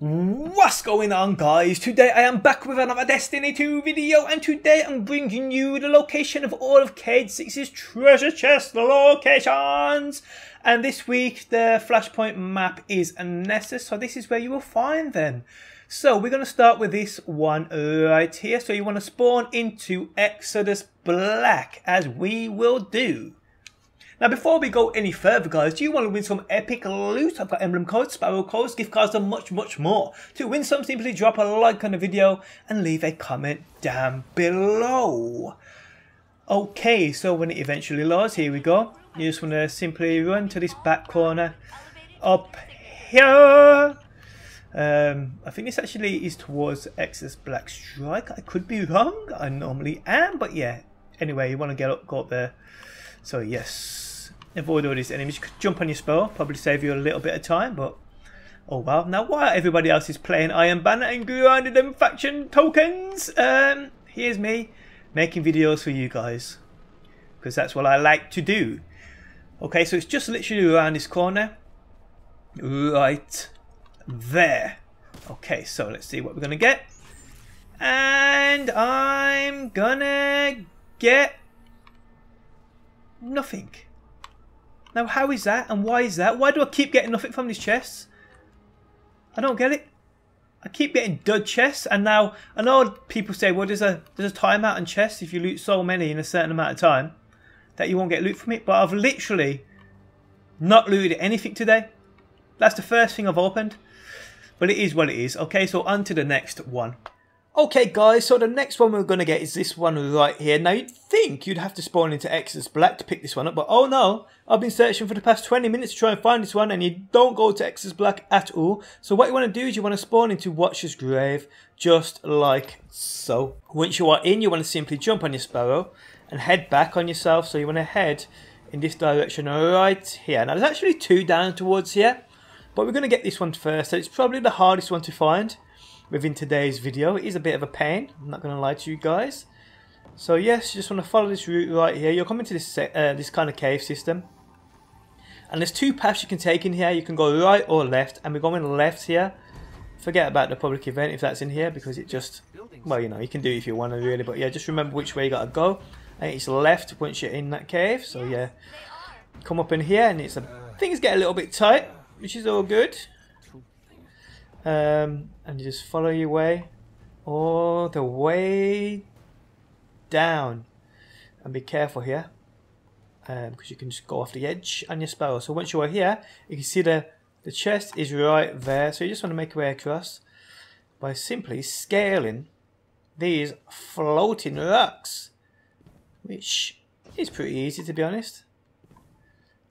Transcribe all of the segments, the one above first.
What's going on guys? Today I am back with another Destiny 2 video and today I'm bringing you the location of all of Cayde 6's treasure chest locations. And this week the Flashpoint map is Nessus, so this is where you will find them. So we're going to start with this one right here. So you want to spawn into Exodus Black as we will do. Now, before we go any further, guys, do you want to win some epic loot? I've got emblem codes, sparrow codes, gift cards, and much, much more. To win some, simply drop a like on the video and leave a comment down below. Okay, so when it eventually loads, here we go. You just want to simply run to this back corner up here. Um, I think this actually is towards Exodus Black Strike. I could be wrong. I normally am, but yeah. Anyway, you want to get up, go up there. So yes, avoid all these enemies. You could jump on your spell, probably save you a little bit of time, but oh well. Now while everybody else is playing Iron Banner and grinding them faction tokens, um, here's me making videos for you guys. Because that's what I like to do. Okay, so it's just literally around this corner. Right there. Okay, so let's see what we're to get. And I'm gonna get nothing. Now, how is that? And why is that? Why do I keep getting nothing from these chests? I don't get it. I keep getting dud chests, and now I know people say, well, there's a there's a timeout on chests if you loot so many in a certain amount of time that you won't get loot from it. But I've literally not looted anything today. That's the first thing I've opened. But it is what it is. Okay, so on to the next one. Okay guys, so the next one we're going to get is this one right here. Now you'd think you'd have to spawn into Exodus Black to pick this one up, but oh no, I've been searching for the past 20 minutes to try and find this one and you don't go to Exodus Black at all. So what you want to do is you want to spawn into Watcher's Grave, just like so. Once you are in, you want to simply jump on your Sparrow and head back on yourself. So you want to head in this direction right here. Now there's actually two down towards here, but we're going to get this one first. So it's probably the hardest one to find within today's video. It is a bit of a pain, I'm not going to lie to you guys. So yes, you just want to follow this route right here. You'll come into this, uh, this kind of cave system. And there's two paths you can take in here. You can go right or left. And we're going left here. Forget about the public event if that's in here because it just, well, you know, you can do it if you want to really. But yeah, just remember which way you got to go. And it's left once you're in that cave. So yeah, come up in here and it's a, things get a little bit tight, which is all good. Um, and you just follow your way all the way down. And be careful here um, because you can just go off the edge on your sparrow. So once you are here, you can see the, the chest is right there. So you just want to make your way across by simply scaling these floating rocks, which is pretty easy to be honest.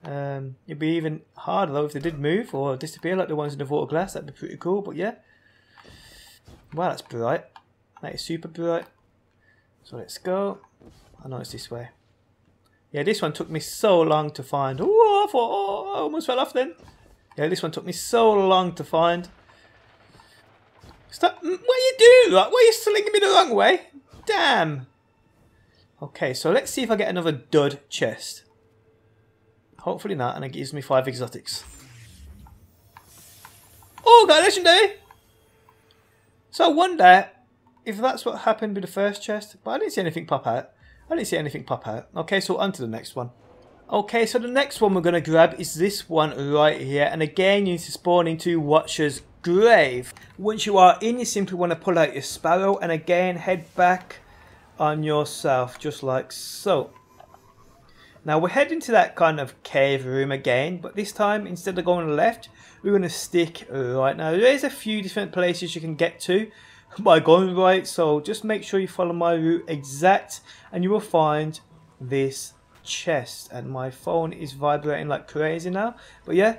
Um, it'd be even harder though if they did move or disappear like the ones in the Vault of Glass. That'd be pretty cool. But yeah, wow, that's bright. That is super bright. So let's go. I know it's this way. Yeah, this one took me so long to find. Oh, I thought, oh, I almost fell off then. Yeah, this one took me so long to find. Stop. What are you doing? Why are you slinging me the wrong way? Damn. Okay, so let's see if I get another dud chest. Hopefully not, and it gives me five exotics. Oh, got legendary! So I wonder if that's what happened with the first chest, but I didn't see anything pop out. I didn't see anything pop out. Okay, so on to the next one. Okay, so the next one we're going to grab is this one right here. And again, you need to spawn into Watcher's Grave. Once you are in, you simply want to pull out your Sparrow. And again, head back on yourself, just like so. Now we're heading to that kind of cave room again, but this time instead of going left, we're going to stick right. Now there is a few different places you can get to, by going right so just make sure you follow my route exact and you will find this chest. And my phone is vibrating like crazy now but yeah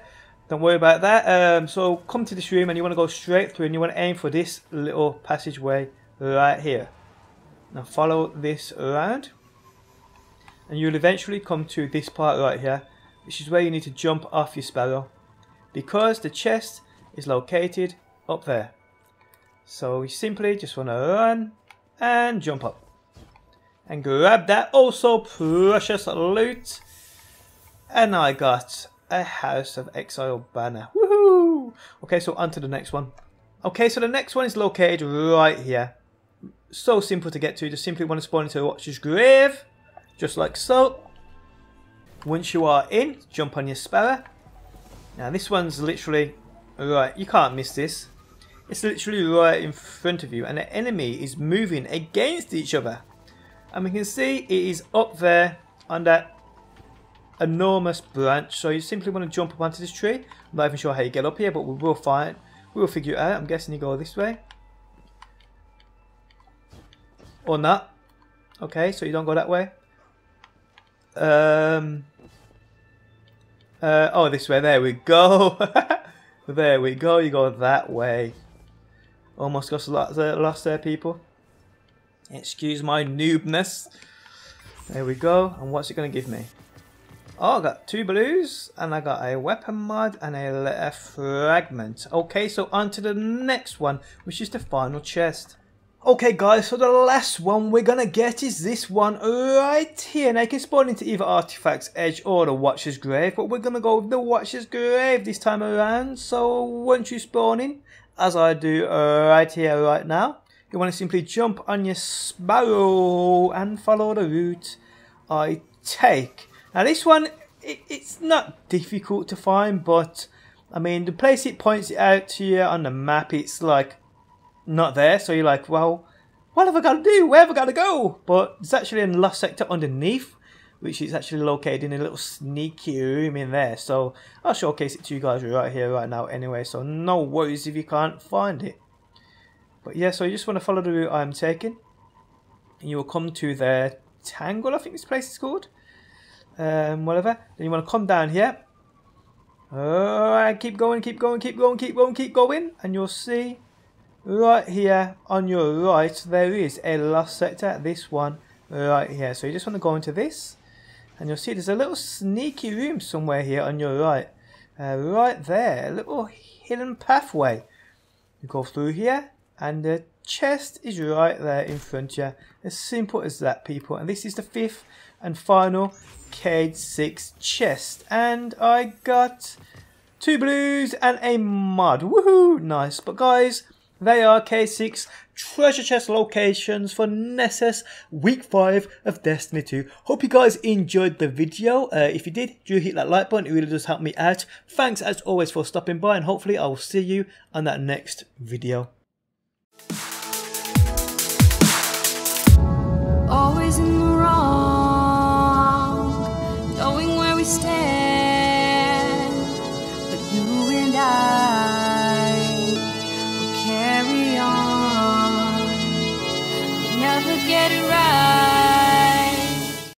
don't worry about that. Um, so come to this room and you want to go straight through and you want to aim for this little passageway right here. Now follow this around and you'll eventually come to this part right here which is where you need to jump off your sparrow because the chest is located up there so we simply just want to run and jump up. And grab that also precious loot. And I got a House of Exile banner. Woohoo! Okay, so on to the next one. Okay, so the next one is located right here. So simple to get to. you Just simply want to spawn into the Watcher's Grave. Just like so. Once you are in, jump on your Sparrow. Now this one's literally... Right, you can't miss this. It's literally right in front of you and the enemy is moving against each other. And we can see it is up there on that enormous branch. So you simply want to jump up onto this tree. I'm not even sure how you get up here, but we will find we will figure it out. I'm guessing you go this way. Or not. Okay, so you don't go that way. Um uh, oh, this way. There we go. there we go. You go that way. Almost got lost there, people. Excuse my noobness. There we go. And what's it going to give me? Oh, I got two blues, and I got a weapon mod and a letter fragment. Okay, so on to the next one, which is the final chest. Okay guys, so the last one we're gonna get is this one right here. Now you can spawn into either Artifact's Edge or the Watcher's Grave, but we're gonna go with the Watcher's Grave this time around. So once you spawn in, as I do uh, right here, right now. You want to simply jump on your sparrow and follow the route I take. Now this one, it, it's not difficult to find, but I mean, the place it points it out to you on the map, it's like not there. So you're like, well, what have I got to do? Where have I got to go? But it's actually a lost sector underneath which is actually located in a little sneaky room in there. So I'll showcase it to you guys right here, right now anyway. So no worries if you can't find it. But yeah, so you just want to follow the route I'm taking. And you will come to the Tangle, I think this place is called. Um, whatever. Then you want to come down here. Alright, keep going, keep going, keep going, keep going, keep going. And you'll see right here on your right, there is a lost sector. This one right here. So you just want to go into this and you'll see there's a little sneaky room somewhere here on your right. Uh, right there, a little hidden pathway. You go through here and the chest is right there in front of you. As simple as that, people. And this is the fifth and final Cayde 6 chest. And I got two blues and a mod. Woohoo! Nice. But guys, they are Cayde 6 treasure chest locations for Nessus week 5 of Destiny 2. Hope you guys enjoyed the video. Uh, if you did, do hit that like button. It really does help me out. Thanks as always for stopping by and hopefully I will see you on that next video.